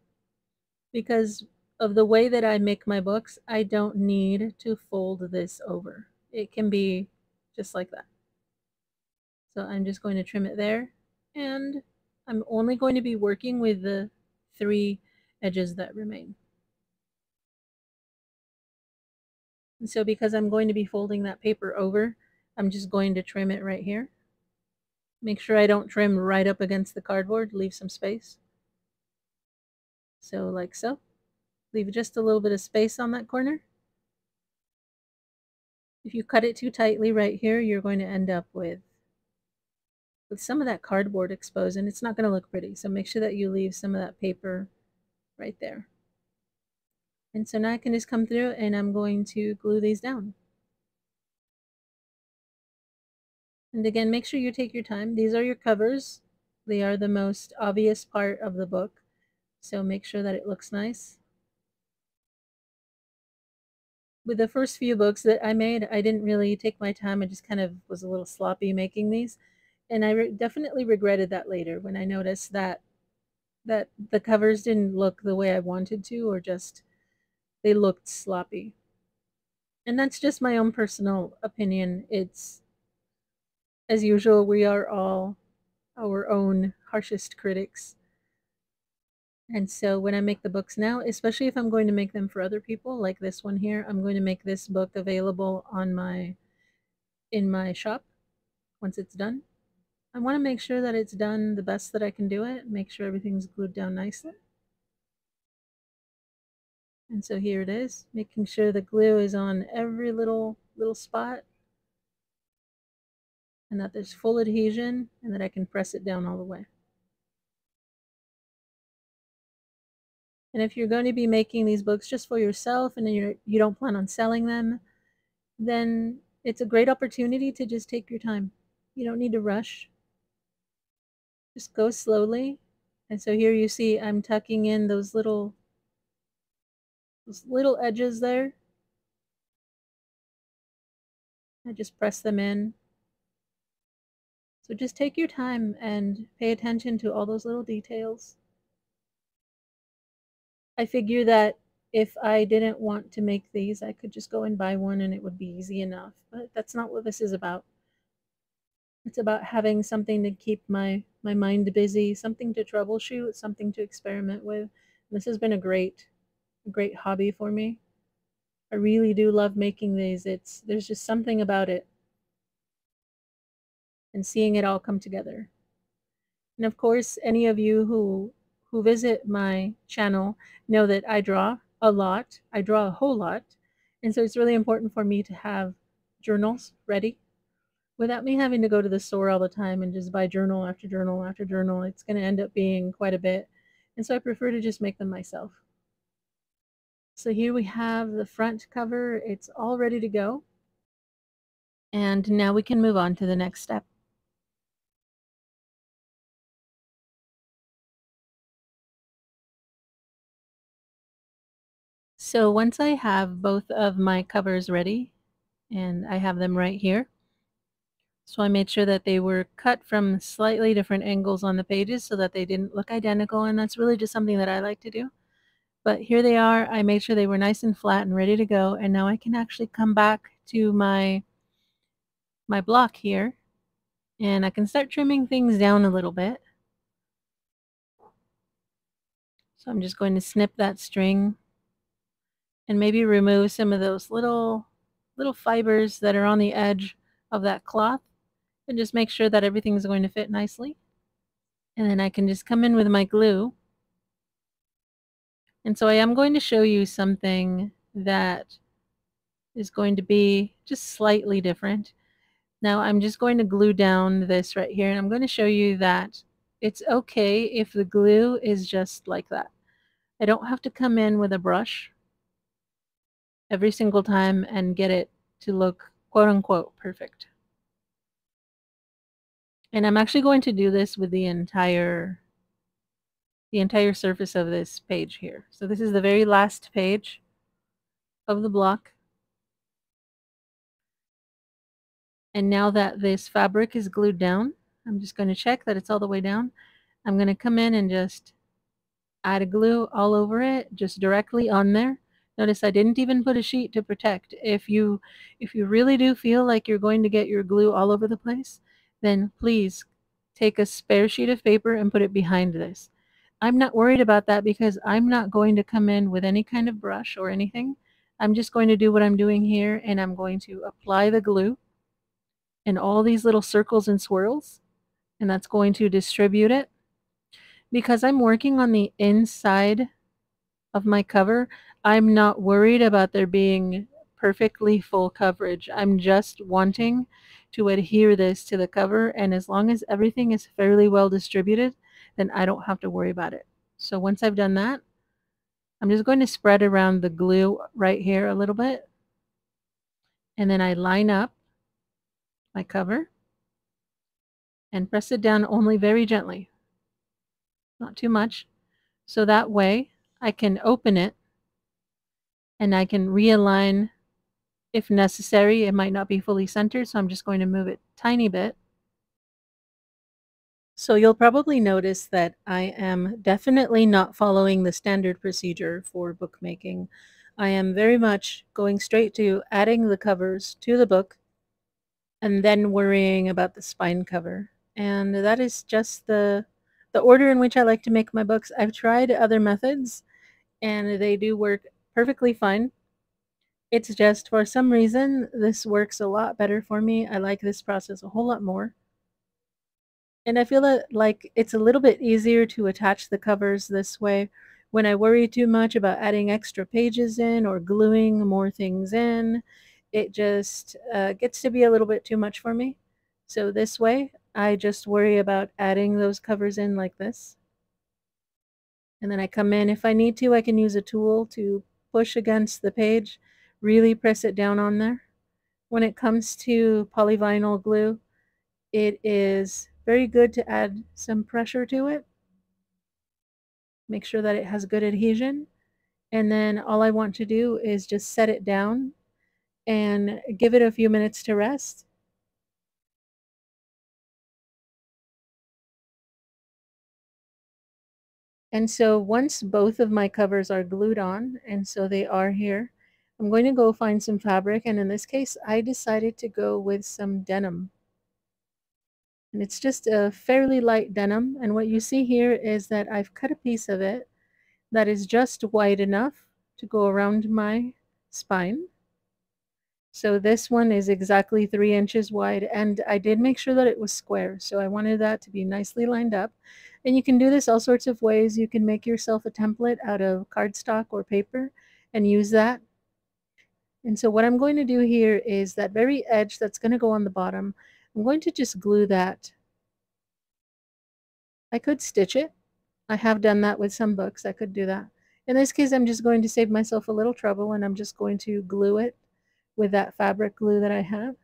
because of the way that I make my books, I don't need to fold this over. It can be just like that. So I'm just going to trim it there and I'm only going to be working with the three edges that remain. And so because I'm going to be folding that paper over, I'm just going to trim it right here. Make sure I don't trim right up against the cardboard, leave some space. So like so. Leave just a little bit of space on that corner. If you cut it too tightly right here, you're going to end up with with some of that cardboard exposed and it's not going to look pretty. So make sure that you leave some of that paper right there. And so now I can just come through and I'm going to glue these down. And again, make sure you take your time. These are your covers. They are the most obvious part of the book. So make sure that it looks nice. With the first few books that I made, I didn't really take my time. I just kind of was a little sloppy making these and I re- definitely regretted that later when I noticed that that the covers didn't look the way I wanted to or just they looked sloppy. And that's just my own personal opinion. It's as usual we are all our own harshest critics. And so when I make the books now, especially if I'm going to make them for other people, like this one here, I'm going to make this book available on my in my shop once it's done. I want to make sure that it's done the best that I can do it, make sure everything's glued down nicely. And so here it is, making sure the glue is on every little little spot and that there's full adhesion and that I can press it down all the way. And if you're going to be making these books just for yourself and you're, you don't plan on selling them, then it's a great opportunity to just take your time. You don't need to rush. Just go slowly. And so here you see I'm tucking in those little those little edges there. I just press them in. So just take your time and pay attention to all those little details. I figure that if I didn't want to make these, I could just go and buy one and it would be easy enough. But that's not what this is about. It's about having something to keep my, my mind busy, something to troubleshoot, something to experiment with. This has been a great, great hobby for me. I really do love making these. It's there's just something about it and seeing it all come together. And of course, any of you who who visit my channel know that I draw a lot. I draw a whole lot. And so it's really important for me to have journals ready without me having to go to the store all the time and just buy journal after journal after journal, it's going to end up being quite a bit. And so I prefer to just make them myself. So here we have the front cover. It's all ready to go. And now we can move on to the next step. So once I have both of my covers ready, and I have them right here, so I made sure that they were cut from slightly different angles on the pages so that they didn't look identical. And that's really just something that I like to do. But here they are. I made sure they were nice and flat and ready to go. And now I can actually come back to my, my block here. And I can start trimming things down a little bit. So I'm just going to snip that string and maybe remove some of those little little fibers that are on the edge of that cloth and just make sure that everything is going to fit nicely. And then I can just come in with my glue. And so I am going to show you something that is going to be just slightly different. Now I'm just going to glue down this right here and I'm going to show you that it's okay if the glue is just like that. I don't have to come in with a brush every single time and get it to look quote unquote perfect. And I'm actually going to do this with the entire the entire surface of this page here. So this is the very last page of the block. And now that this fabric is glued down, I'm just going to check that it's all the way down. I'm going to come in and just add a glue all over it, just directly on there. Notice I didn't even put a sheet to protect. If you if you really do feel like you're going to get your glue all over the place, then please take a spare sheet of paper and put it behind this. I'm not worried about that because I'm not going to come in with any kind of brush or anything. I'm just going to do what I'm doing here and I'm going to apply the glue in all these little circles and swirls and that's going to distribute it. Because I'm working on the inside of my cover, I'm not worried about there being perfectly full coverage. I'm just wanting to adhere this to the cover and as long as everything is fairly well distributed, then I don't have to worry about it. So once I've done that, I'm just going to spread around the glue right here a little bit. And then I line up my cover and press it down only very gently, not too much. So that way I can open it and I can realign if necessary. It might not be fully centered, so I'm just going to move it tiny bit. So you'll probably notice that I am definitely not following the standard procedure for bookmaking. I am very much going straight to adding the covers to the book and then worrying about the spine cover. And that is just the the order in which I like to make my books. I've tried other methods and they do work perfectly fine. It's just for some reason this works a lot better for me. I like this process a whole lot more. And I feel that like it's a little bit easier to attach the covers this way. When I worry too much about adding extra pages in or gluing more things in, it just uh, gets to be a little bit too much for me. So this way, I just worry about adding those covers in like this. And then I come in. If I need to, I can use a tool to push against the page, really press it down on there. When it comes to polyvinyl glue, it is very good to add some pressure to it. Make sure that it has good adhesion. And then all I want to do is just set it down and give it a few minutes to rest. And so once both of my covers are glued on, and so they are here, I'm going to go find some fabric. And in this case, I decided to go with some denim. And it's just a fairly light denim. And what you see here is that I've cut a piece of it that is just wide enough to go around my spine. So this one is exactly three inches wide and I did make sure that it was square. So I wanted that to be nicely lined up. And you can do this all sorts of ways. You can make yourself a template out of cardstock or paper and use that. And so what I'm going to do here is that very edge that's going to go on the bottom, I'm going to just glue that. I could stitch it. I have done that with some books. I could do that. In this case, I'm just going to save myself a little trouble and I'm just going to glue it with that fabric glue that I have.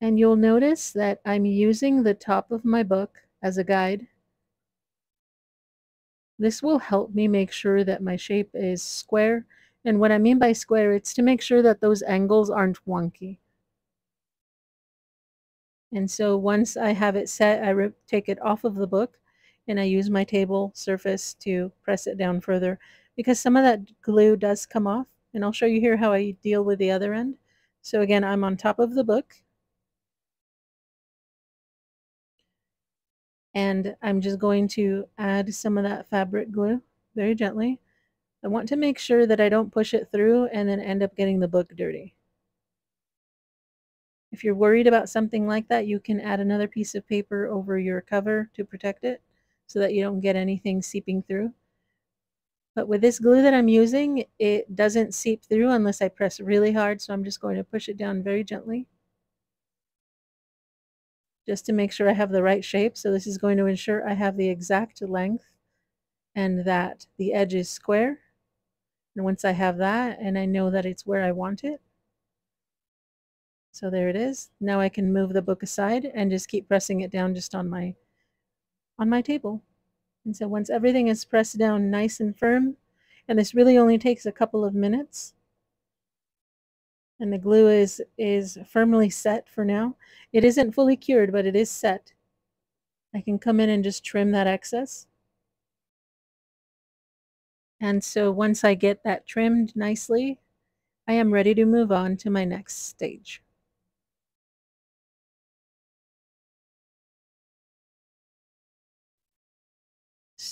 And you'll notice that I'm using the top of my book as a guide. This will help me make sure that my shape is square. And what I mean by square, it's to make sure that those angles aren't wonky. And so once I have it set, I take it off of the book and I use my table surface to press it down further because some of that glue does come off and I'll show you here how I deal with the other end. So again, I'm on top of the book. And I'm just going to add some of that fabric glue very gently. I want to make sure that I don't push it through and then end up getting the book dirty. If you're worried about something like that, you can add another piece of paper over your cover to protect it so that you don't get anything seeping through. But with this glue that I'm using, it doesn't seep through unless I press really hard. So I'm just going to push it down very gently. Just to make sure I have the right shape. So this is going to ensure I have the exact length and that the edge is square. And once I have that and I know that it's where I want it, so there it is. Now I can move the book aside and just keep pressing it down just on my on my table. And so once everything is pressed down nice and firm, and this really only takes a couple of minutes, and the glue is, is firmly set for now. It isn't fully cured, but it is set. I can come in and just trim that excess. And so once I get that trimmed nicely, I am ready to move on to my next stage.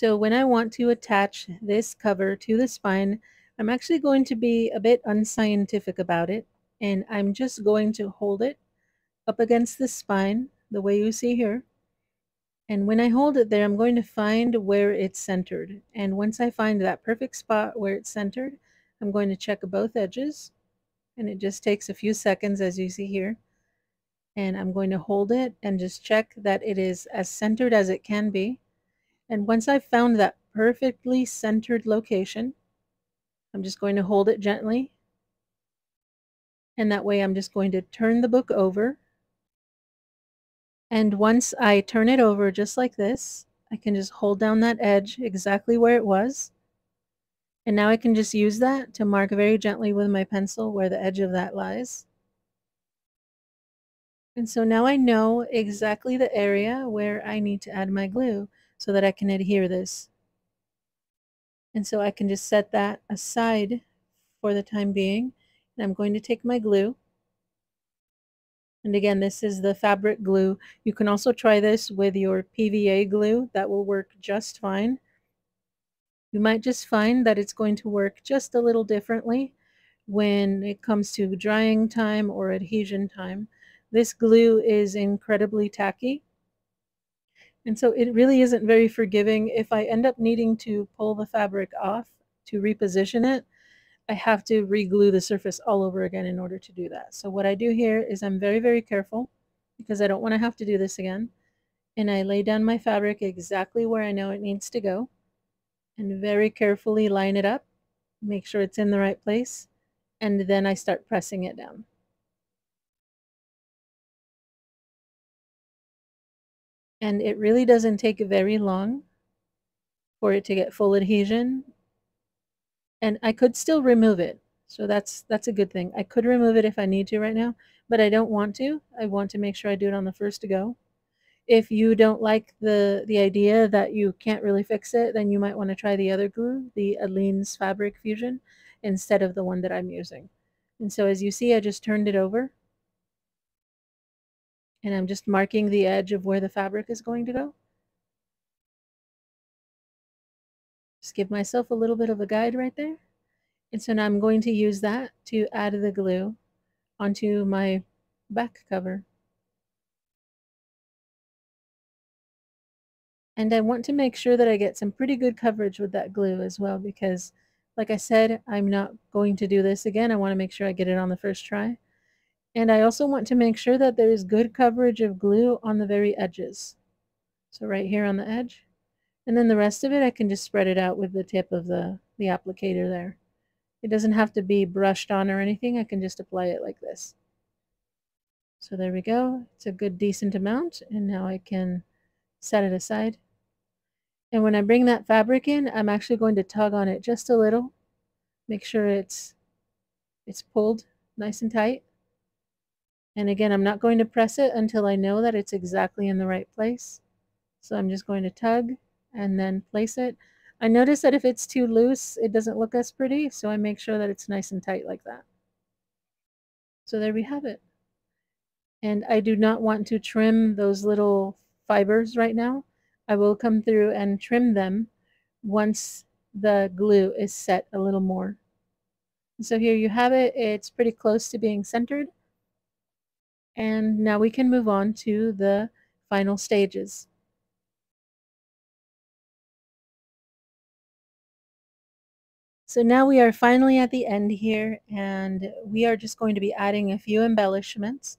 So when I want to attach this cover to the spine, I'm actually going to be a bit unscientific about it. And I'm just going to hold it up against the spine, the way you see here. And when I hold it there, I'm going to find where it's centered. And once I find that perfect spot where it's centered, I'm going to check both edges. And it just takes a few seconds as you see here. And I'm going to hold it and just check that it is as centered as it can be. And once I've found that perfectly centered location, I'm just going to hold it gently. And that way I'm just going to turn the book over and once I turn it over just like this, I can just hold down that edge exactly where it was. And now I can just use that to mark very gently with my pencil where the edge of that lies. And so now I know exactly the area where I need to add my glue so that I can adhere this. And so I can just set that aside for the time being. And I'm going to take my glue and again, this is the fabric glue. You can also try this with your PVA glue. That will work just fine. You might just find that it's going to work just a little differently when it comes to drying time or adhesion time. This glue is incredibly tacky. And so it really isn't very forgiving. If I end up needing to pull the fabric off to reposition it, I have to reglue the surface all over again in order to do that. So what I do here is I'm very, very careful because I don't want to have to do this again. And I lay down my fabric exactly where I know it needs to go and very carefully line it up, make sure it's in the right place, and then I start pressing it down. And it really doesn't take very long for it to get full adhesion and I could still remove it. So that's that's a good thing. I could remove it if I need to right now, but I don't want to. I want to make sure I do it on the first to go. If you don't like the the idea that you can't really fix it, then you might want to try the other glue, the Aleene's Fabric Fusion, instead of the one that I'm using. And so as you see, I just turned it over. And I'm just marking the edge of where the fabric is going to go. Just give myself a little bit of a guide right there. And so now I'm going to use that to add the glue onto my back cover. And I want to make sure that I get some pretty good coverage with that glue as well because like I said, I'm not going to do this again. I want to make sure I get it on the first try. And I also want to make sure that there is good coverage of glue on the very edges. So right here on the edge. And then the rest of it, I can just spread it out with the tip of the, the applicator there. It doesn't have to be brushed on or anything. I can just apply it like this. So there we go. It's a good decent amount. And now I can set it aside. And when I bring that fabric in, I'm actually going to tug on it just a little. Make sure it's, it's pulled nice and tight. And again, I'm not going to press it until I know that it's exactly in the right place. So I'm just going to tug and then place it. I notice that if it's too loose, it doesn't look as pretty, so I make sure that it's nice and tight like that. So there we have it. And I do not want to trim those little fibers right now. I will come through and trim them once the glue is set a little more. So here you have it. It's pretty close to being centered. And now we can move on to the final stages. So now we are finally at the end here and we are just going to be adding a few embellishments.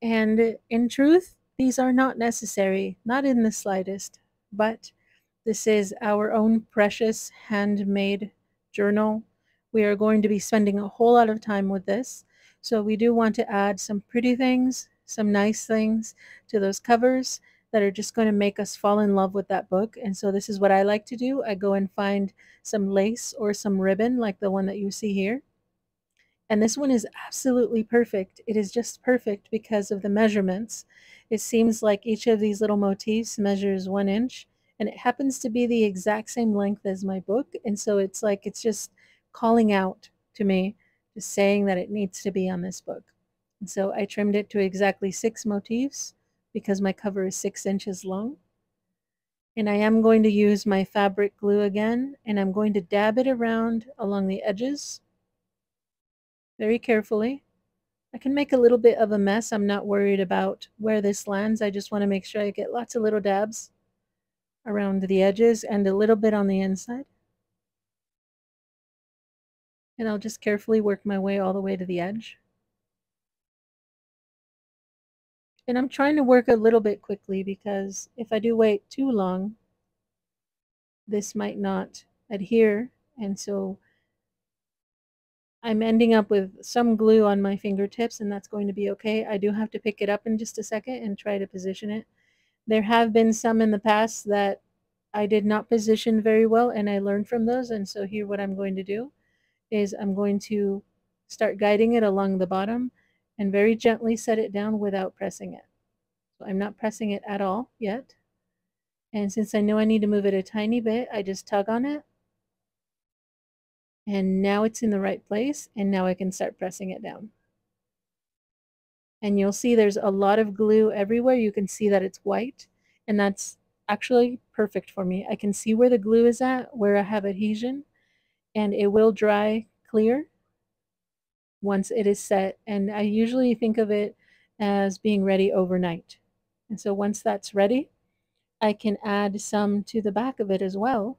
And in truth, these are not necessary, not in the slightest, but this is our own precious handmade journal. We are going to be spending a whole lot of time with this. So we do want to add some pretty things, some nice things to those covers that are just going to make us fall in love with that book. And so this is what I like to do. I go and find some lace or some ribbon like the one that you see here. And this one is absolutely perfect. It is just perfect because of the measurements. It seems like each of these little motifs measures one inch. and it happens to be the exact same length as my book. And so it's like it's just calling out to me, saying that it needs to be on this book. And so I trimmed it to exactly six motifs because my cover is six inches long. And I am going to use my fabric glue again, and I'm going to dab it around along the edges very carefully. I can make a little bit of a mess. I'm not worried about where this lands. I just want to make sure I get lots of little dabs around the edges and a little bit on the inside. And I'll just carefully work my way all the way to the edge. And I'm trying to work a little bit quickly because if I do wait too long, this might not adhere. And so I'm ending up with some glue on my fingertips and that's going to be okay. I do have to pick it up in just a second and try to position it. There have been some in the past that I did not position very well and I learned from those. And so here what I'm going to do is I'm going to start guiding it along the bottom and very gently set it down without pressing it. So I'm not pressing it at all yet. And since I know I need to move it a tiny bit, I just tug on it. And now it's in the right place. And now I can start pressing it down. And you'll see there's a lot of glue everywhere. You can see that it's white. And that's actually perfect for me. I can see where the glue is at, where I have adhesion. And it will dry clear once it is set. And I usually think of it as being ready overnight. And so once that's ready, I can add some to the back of it as well.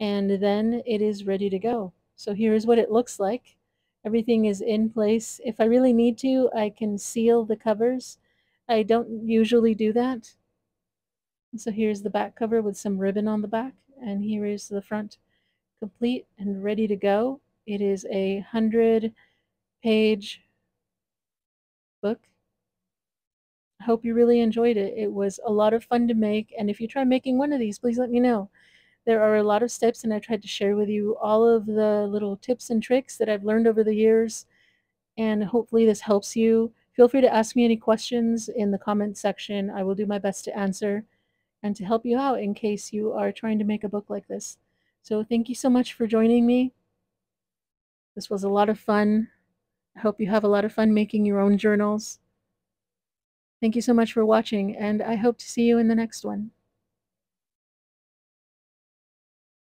And then it is ready to go. So here's what it looks like. Everything is in place. If I really need to, I can seal the covers. I don't usually do that. So here's the back cover with some ribbon on the back. And here is the front complete and ready to go. It is a hundred page book I hope you really enjoyed it. It was a lot of fun to make. And if you try making one of these, please let me know. There are a lot of steps, and I tried to share with you all of the little tips and tricks that I've learned over the years. And hopefully, this helps you. Feel free to ask me any questions in the comment section. I will do my best to answer and to help you out in case you are trying to make a book like this. So, thank you so much for joining me. This was a lot of fun. I hope you have a lot of fun making your own journals. Thank you so much for watching, and I hope to see you in the next one.